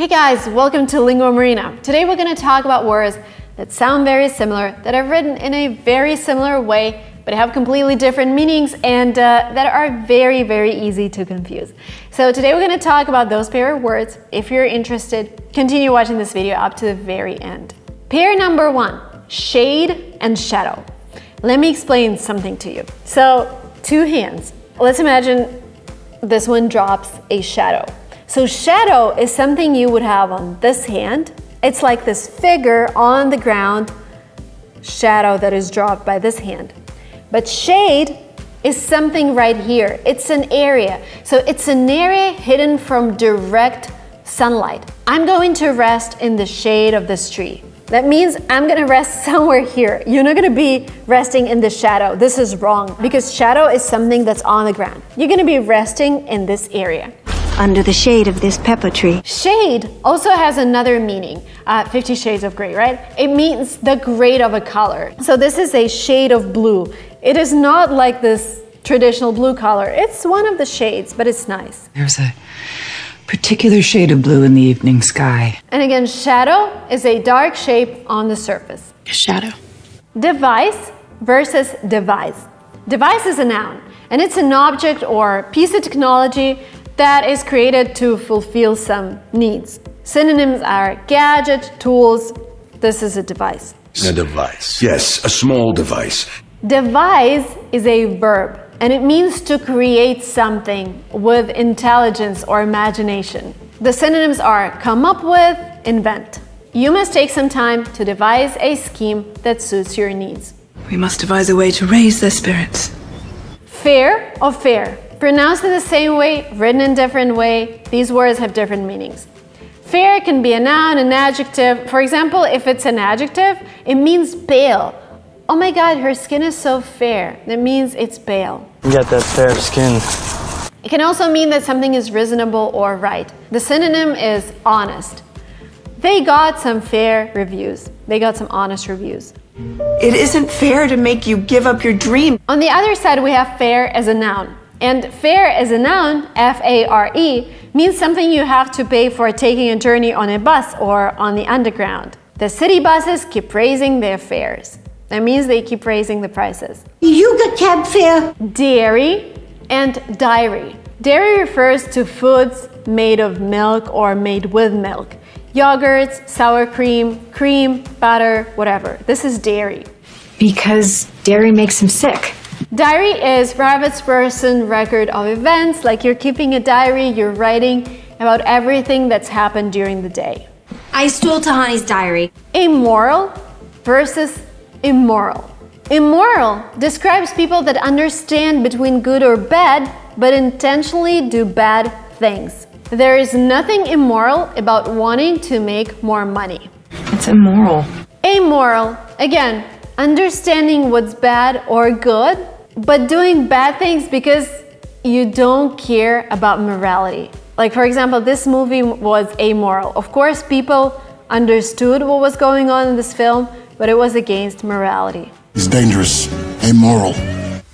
Hey guys, welcome to Linguamarina. Today we're going to talk about words that sound very similar, that are written in a very similar way, but have completely different meanings and uh, that are very, very easy to confuse. So today we're going to talk about those pair of words. If you're interested, continue watching this video up to the very end. Pair number one, shade and shadow. Let me explain something to you. So two hands. Let's imagine this one drops a shadow. So shadow is something you would have on this hand. It's like this figure on the ground, shadow that is dropped by this hand. But shade is something right here. It's an area. So it's an area hidden from direct sunlight. I'm going to rest in the shade of this tree. That means I'm gonna rest somewhere here. You're not gonna be resting in the shadow. This is wrong because shadow is something that's on the ground. You're gonna be resting in this area under the shade of this pepper tree. Shade also has another meaning. Uh, Fifty Shades of Grey, right? It means the grade of a color. So this is a shade of blue. It is not like this traditional blue color. It's one of the shades, but it's nice. There's a particular shade of blue in the evening sky. And again, shadow is a dark shape on the surface. A shadow. Device versus devise. Device is a noun, and it's an object or piece of technology that is created to fulfill some needs. Synonyms are gadget, tools. This is a device. A device. Yes, a small device. Devise is a verb and it means to create something with intelligence or imagination. The synonyms are come up with, invent. You must take some time to devise a scheme that suits your needs. We must devise a way to raise their spirits. Fair or fare? Pronounced in the same way, written in different way, these words have different meanings. Fair can be a noun, an adjective. For example, if it's an adjective, it means pale. Oh my god, her skin is so fair. That means it's pale. You got that fair skin. It can also mean that something is reasonable or right. The synonym is honest. They got some fair reviews. They got some honest reviews. It isn't fair to make you give up your dream. On the other side, we have fair as a noun. And fare as a noun, F A R E, means something you have to pay for taking a journey on a bus or on the underground. The city buses keep raising their fares. That means they keep raising the prices. You got cab fare. Dairy and dairy. Dairy refers to foods made of milk or made with milk. Yogurts, sour cream, cream, butter, whatever. This is dairy. Because dairy makes him sick. Diary is private person record of events, like you're keeping a diary, you're writing about everything that's happened during the day. I stole Tahani's diary. Amoral versus immoral. Immoral describes people that understand between good or bad, but intentionally do bad things. There is nothing immoral about wanting to make more money. It's immoral. Amoral, again, understanding what's bad or good, but doing bad things because you don't care about morality. Like, for example, this movie was amoral. Of course, people understood what was going on in this film, but it was against morality. It's dangerous, amoral.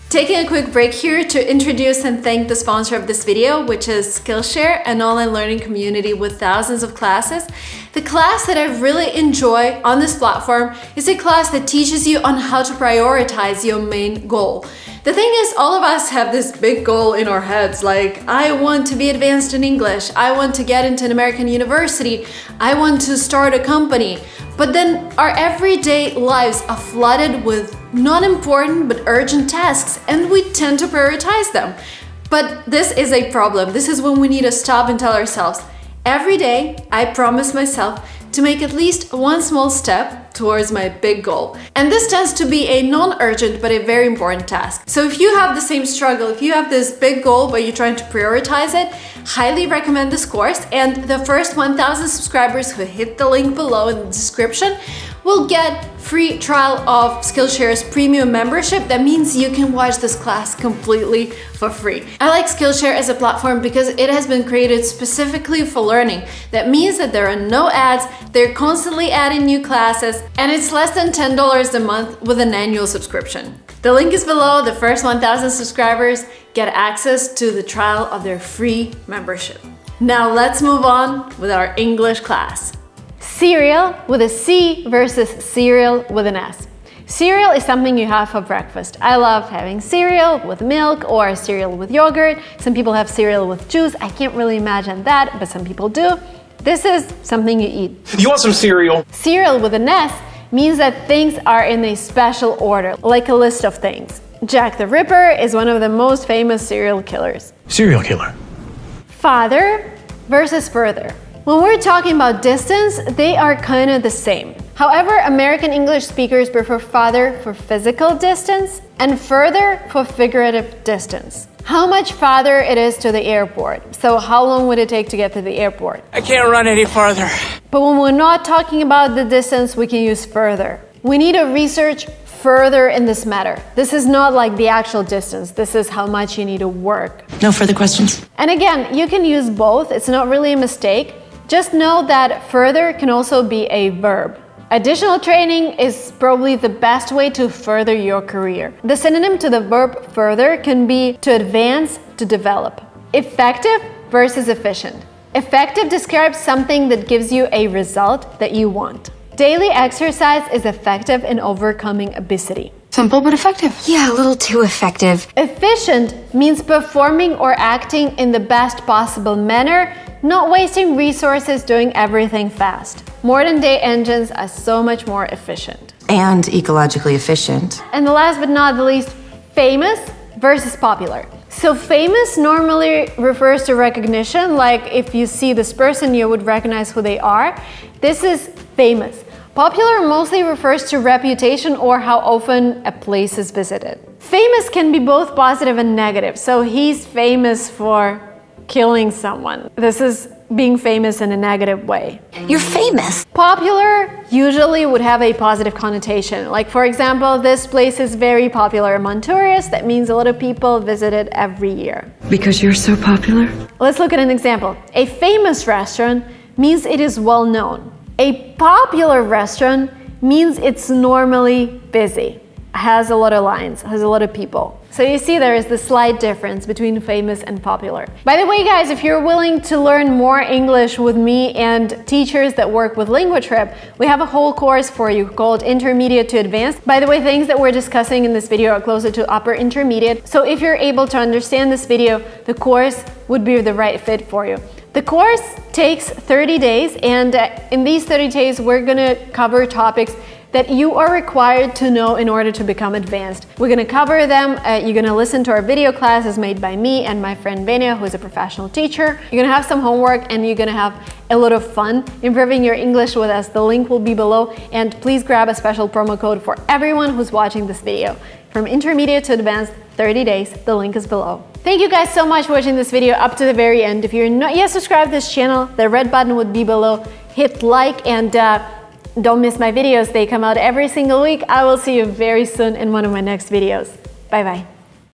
Taking a quick break here to introduce and thank the sponsor of this video, which is Skillshare, an online learning community with thousands of classes. The class that I really enjoy on this platform is a class that teaches you on how to prioritize your main goal. The thing is, all of us have this big goal in our heads, like, I want to be advanced in English, I want to get into an American university, I want to start a company. But then our everyday lives are flooded with not important but urgent tasks, and we tend to prioritize them. But this is a problem. This is when we need to stop and tell ourselves, every day I promise myself to make at least one small step towards my big goal. And this tends to be a non-urgent but a very important task. So if you have the same struggle, if you have this big goal but you're trying to prioritize it, highly recommend this course and the first 1000 subscribers who hit the link below in the description will get free trial of Skillshare's premium membership. That means you can watch this class completely for free. I like Skillshare as a platform because it has been created specifically for learning. That means that there are no ads, they're constantly adding new classes, and it's less than $10 a month with an annual subscription. The link is below. The first 1000 subscribers get access to the trial of their free membership. Now let's move on with our English class. Cereal with a C versus serial with an S. Cereal is something you have for breakfast. I love having cereal with milk or cereal with yogurt. Some people have cereal with juice. I can't really imagine that, but some people do. This is something you eat. You want some cereal? Serial with an S means that things are in a special order, like a list of things. Jack the Ripper is one of the most famous serial killers. Serial killer. Father versus further. When we're talking about distance, they are kind of the same. However, American English speakers prefer father for physical distance and further for figurative distance. How much farther it is to the airport. So, how long would it take to get to the airport? I can't run any farther. But when we're not talking about the distance, we can use further. We need to research further in this matter. This is not like the actual distance, this is how much you need to work. No further questions? And again, you can use both, it's not really a mistake. Just know that further can also be a verb. Additional training is probably the best way to further your career. The synonym to the verb further can be to advance, to develop. Effective versus efficient. Effective describes something that gives you a result that you want. Daily exercise is effective in overcoming obesity. Simple but effective. Yeah, a little too effective. Efficient means performing or acting in the best possible manner, not wasting resources doing everything fast. Modern day engines are so much more efficient. And ecologically efficient. And the last but not the least, famous versus popular. So famous normally refers to recognition, like if you see this person, you would recognize who they are. This is famous. Popular mostly refers to reputation or how often a place is visited. Famous can be both positive and negative. So he's famous for killing someone. This is being famous in a negative way. You're famous. Popular usually would have a positive connotation. Like, for example, this place is very popular among tourists. That means a lot of people visit it every year. Because you're so popular? Let's look at an example. A famous restaurant means it is well known. A popular restaurant means it's normally busy, has a lot of lines, has a lot of people. So you see there is the slight difference between famous and popular. By the way, guys, if you're willing to learn more English with me and teachers that work with LinguaTrip, we have a whole course for you called Intermediate to Advanced. By the way, things that we're discussing in this video are closer to upper intermediate. So if you're able to understand this video, the course would be the right fit for you. The course takes 30 days, and uh, in these 30 days, we're gonna cover topics that you are required to know in order to become advanced. We're gonna cover them. Uh, you're gonna listen to our video classes made by me and my friend Venia, who is a professional teacher. You're gonna have some homework and you're gonna have a lot of fun improving your English with us. The link will be below and please grab a special promo code for everyone who's watching this video. From intermediate to advanced, 30 days, the link is below. Thank you guys so much for watching this video up to the very end. If you're not yet subscribed to this channel, the red button would be below. Hit like and uh, don't miss my videos. They come out every single week. I will see you very soon in one of my next videos. Bye bye.